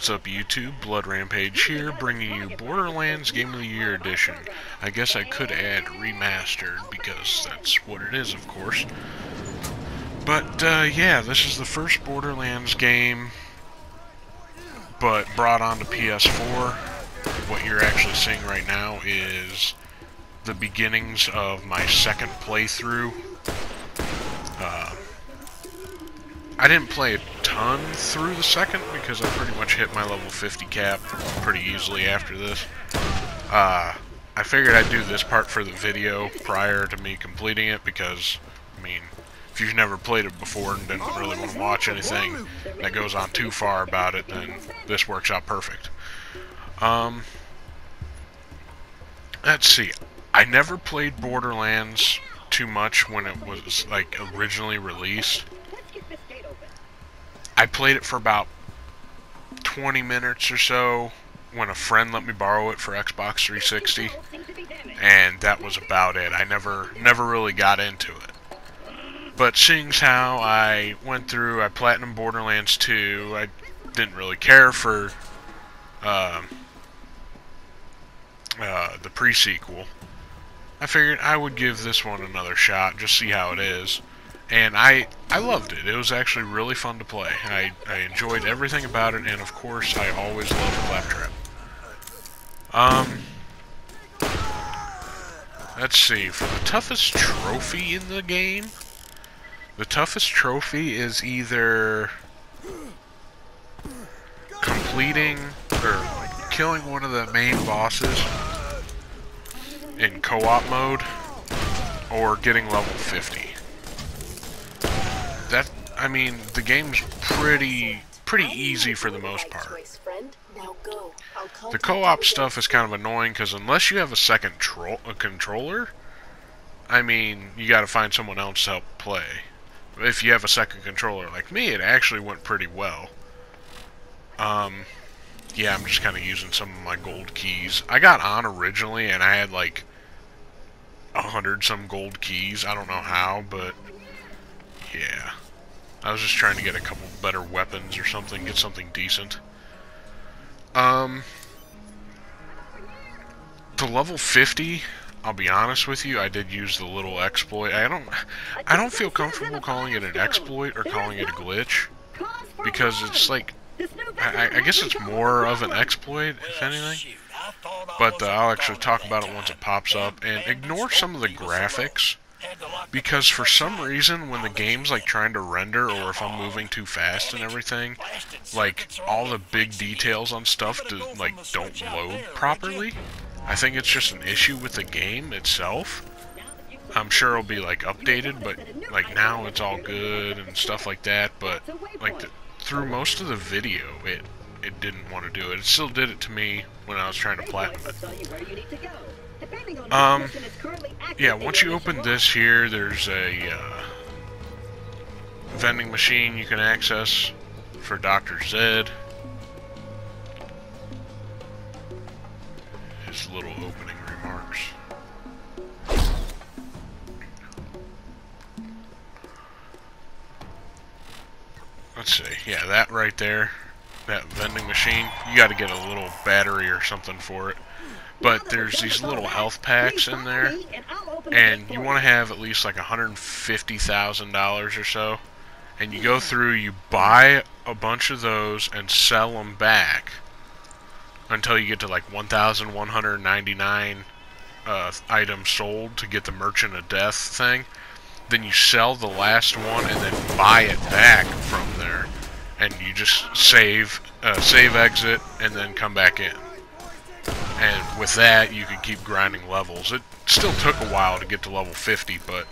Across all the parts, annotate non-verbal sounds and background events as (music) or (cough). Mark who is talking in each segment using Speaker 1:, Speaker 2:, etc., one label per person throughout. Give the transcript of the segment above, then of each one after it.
Speaker 1: what's up YouTube? Blood Rampage here, bringing you Borderlands Game of the Year Edition. I guess I could add Remastered, because that's what it is, of course. But, uh, yeah, this is the first Borderlands game, but brought onto PS4. What you're actually seeing right now is the beginnings of my second playthrough. Uh, I didn't play ton through the second because I pretty much hit my level 50 cap pretty easily after this. Uh, I figured I'd do this part for the video prior to me completing it because, I mean, if you've never played it before and didn't really want to watch anything that goes on too far about it, then this works out perfect. Um, let's see. I never played Borderlands too much when it was, like, originally released. I played it for about 20 minutes or so when a friend let me borrow it for Xbox 360 and that was about it. I never never really got into it. But seeing how I went through, I platinum Borderlands 2, I didn't really care for uh, uh, the pre-sequel. I figured I would give this one another shot, just see how it is and I I loved it. It was actually really fun to play. I, I enjoyed everything about it, and of course, I always loved Claptrap. Um, let's see. For the toughest trophy in the game, the toughest trophy is either completing or killing one of the main bosses in co-op mode, or getting level 50 that I mean, the game's pretty pretty easy for the most part. The co-op stuff is kind of annoying because unless you have a second a controller, I mean, you got to find someone else to help play. If you have a second controller like me, it actually went pretty well. Um, yeah, I'm just kind of using some of my gold keys. I got on originally, and I had like a hundred some gold keys. I don't know how, but yeah. I was just trying to get a couple better weapons or something, get something decent. Um, to level 50, I'll be honest with you, I did use the little exploit. I don't, I don't feel comfortable calling it an exploit or calling it a glitch, because it's like, I, I guess it's more of an exploit, if anything. But uh, I'll actually talk about it once it pops up, and ignore some of the graphics because for some reason when the game's like trying to render or if I'm moving too fast and everything, like all the big details on stuff do, like don't load properly. I think it's just an issue with the game itself. I'm sure it'll be like updated, but like now it's all good and stuff like that. But like the, through most of the video, it it didn't want to do it. It still did it to me when I was trying to platinum it. Um, yeah, once you open this here, there's a uh, vending machine you can access for Dr. Zed. His little opening remarks. Let's see, yeah, that right there, that vending machine, you gotta get a little battery or something for it. But there's these little health packs in there, and you want to have at least like $150,000 or so. And you go through, you buy a bunch of those and sell them back until you get to like 1,199 uh, items sold to get the Merchant of Death thing. Then you sell the last one and then buy it back from there. And you just save, uh, save exit, and then come back in and with that you can keep grinding levels. It still took a while to get to level 50, but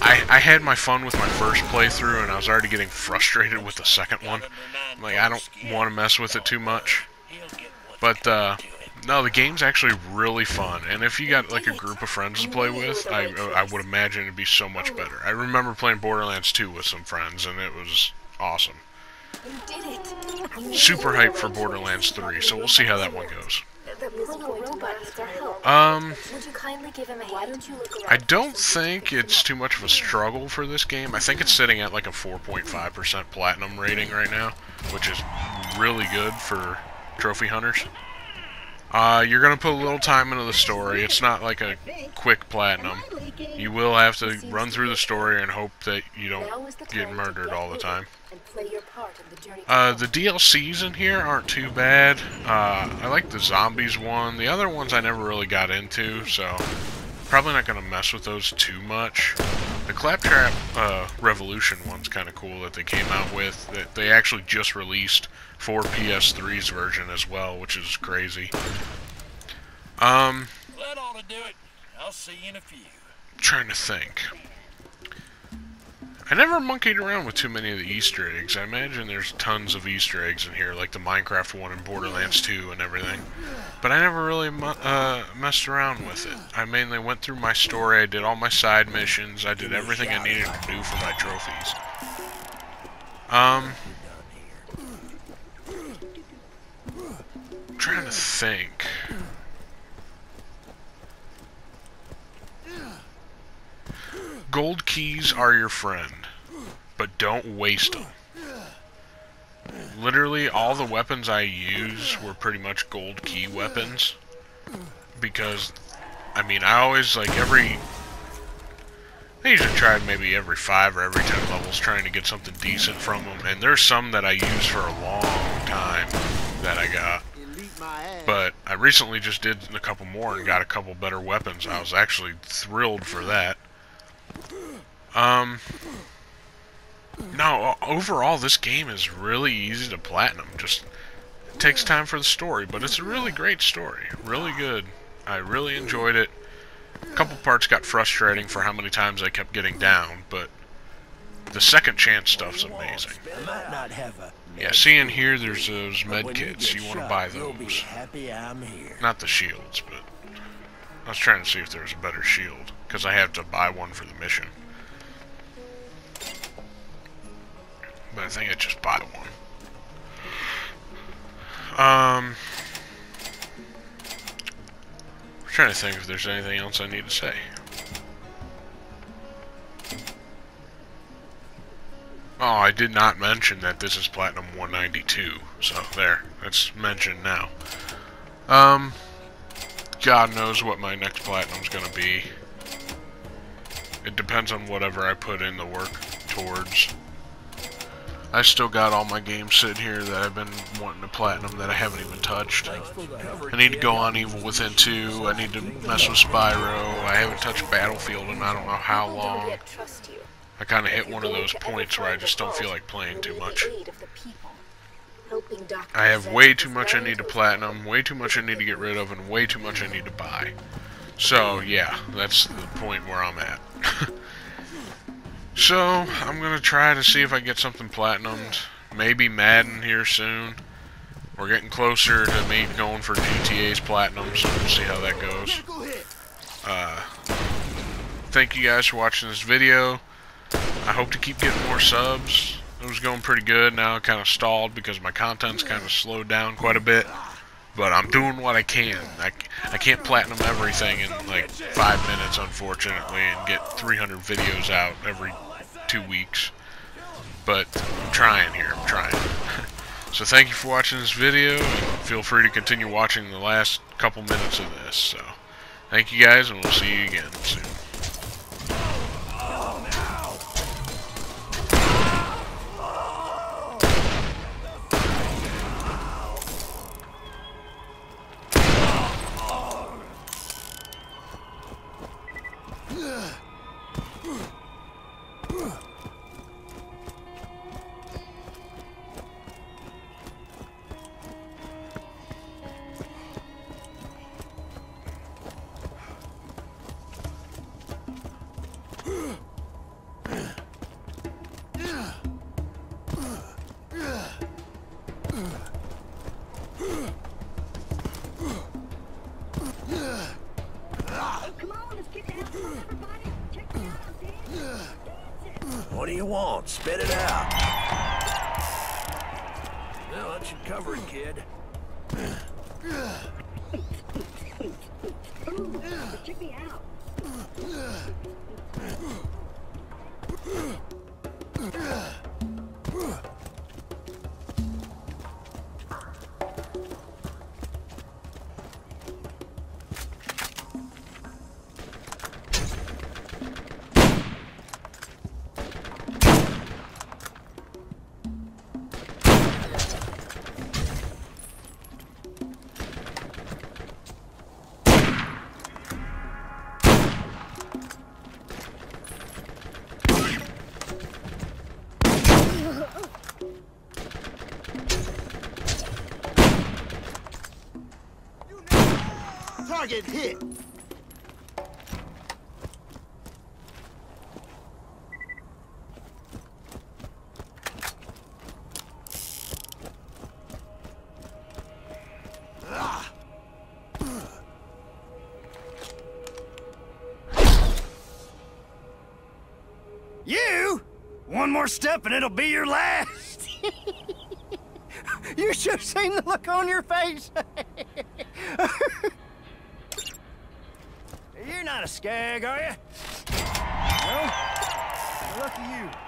Speaker 1: I, I had my fun with my first playthrough, and I was already getting frustrated with the second one. Like, I don't want to mess with it too much. But, uh, no, the game's actually really fun, and if you got, like, a group of friends to play with, I, I would imagine it'd be so much better. I remember playing Borderlands 2 with some friends, and it was awesome. Super hyped for Borderlands 3, so we'll see how that one goes. Um, I don't think it's too much of a struggle for this game. I think it's sitting at like a 4.5% platinum rating right now, which is really good for trophy hunters. Uh, you're gonna put a little time into the story. It's not like a quick platinum. You will have to run through the story and hope that you don't get murdered all the time. Uh, the DLCs in here aren't too bad. Uh, I like the zombies one. The other ones I never really got into, so probably not gonna mess with those too much. The Claptrap uh, Revolution one's kind of cool that they came out with. That they actually just released for PS3's version as well, which is crazy. Um,
Speaker 2: that ought to do it. I'll see you in a few.
Speaker 1: Trying to think. I never monkeyed around with too many of the Easter eggs. I imagine there's tons of Easter eggs in here, like the Minecraft one and Borderlands 2 and everything. But I never really uh, messed around with it. I mainly went through my story, I did all my side missions, I did everything I needed to do for my trophies. Um, trying to think. Gold keys are your friend, but don't waste them. Literally, all the weapons I use were pretty much gold key weapons. Because, I mean, I always, like, every... I usually try maybe every 5 or every 10 levels trying to get something decent from them. And there's some that I use for a long time that I got. But I recently just did a couple more and got a couple better weapons. I was actually thrilled for that. Um, no, overall, this game is really easy to platinum. Just it takes time for the story, but it's a really great story. Really good. I really enjoyed it. A couple parts got frustrating for how many times I kept getting down, but the second chance stuff's amazing. Yeah, see in here, there's those med kits. You want to buy those. Not the shields, but I was trying to see if there was a better shield, because I have to buy one for the mission. But I think I just bought one. Um, I'm trying to think if there's anything else I need to say. Oh, I did not mention that this is Platinum 192, so there, that's mentioned now. Um, God knows what my next Platinum's gonna be. It depends on whatever I put in the work towards. I still got all my games sitting here that I've been wanting to platinum that I haven't even touched. I need to go on Evil Within 2, I need to mess with Spyro, I haven't touched Battlefield in I don't know how long. I kind of hit one of those points where I just don't feel like playing too much. I have way too much I need to platinum, way too much I need to get rid of, and way too much I need to buy. So, yeah, that's the point where I'm at. (laughs) So, I'm going to try to see if I get something platinumed. Maybe Madden here soon. We're getting closer to me going for GTA's platinum, so we'll see how that goes. Uh, thank you guys for watching this video. I hope to keep getting more subs. It was going pretty good. Now it kind of stalled because my content's kind of slowed down quite a bit. But I'm doing what I can. I, I can't platinum everything in like five minutes, unfortunately, and get 300 videos out every two weeks. But I'm trying here, I'm trying. (laughs) so thank you for watching this video, and feel free to continue watching the last couple minutes of this. So thank you guys, and we'll see you again soon.
Speaker 2: What Spit it out. Well, that should cover it, kid.
Speaker 3: Check me out. Target hit.
Speaker 4: You? One more step and it'll be your last. (laughs) (laughs) you should have seen the look on your face. (laughs) not a skag, are you? Well, lucky you.